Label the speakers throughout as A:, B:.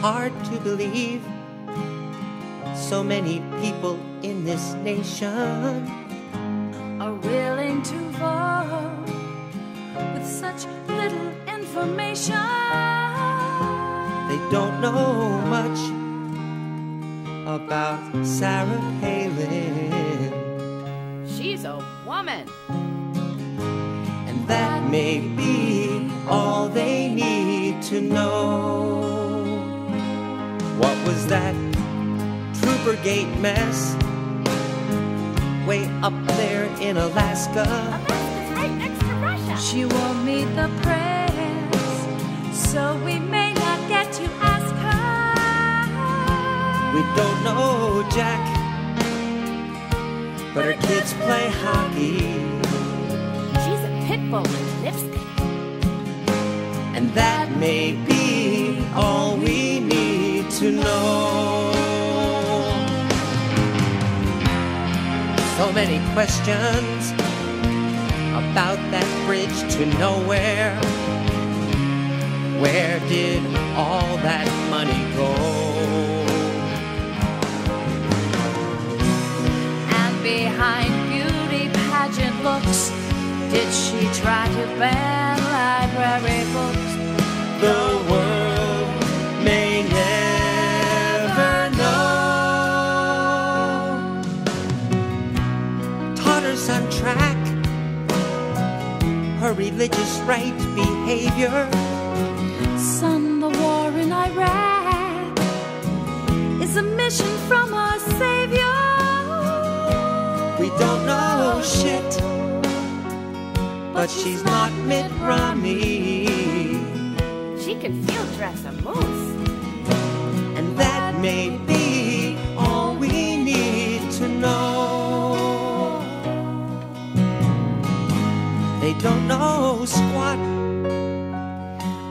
A: hard to believe so many people in this nation
B: are willing to vote with such little information.
A: They don't know much about Sarah Palin.
C: She's a woman.
A: And that may be all they need to know. Was that Trooper Gate mess? Way up there in Alaska.
C: Alaska's right next to Russia.
B: She won't meet the press, so we may not get to ask her.
A: We don't know Jack, but her kids play hockey.
C: She's a pit bull with lipstick.
A: And that may be So many questions about that bridge to nowhere. Where did all that money go?
B: And behind beauty pageant looks, did she try to ban
A: Taught her son track, her religious right behavior.
B: Son, the war in Iraq is a mission from our Savior.
A: We don't know shit, but she's not Mitt Romney.
C: She can field dress a moose.
A: And that may they don't know squat.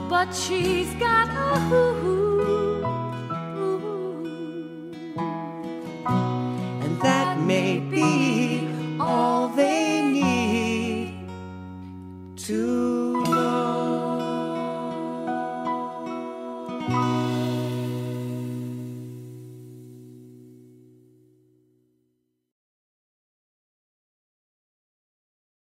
B: But she's got a hoo hoo.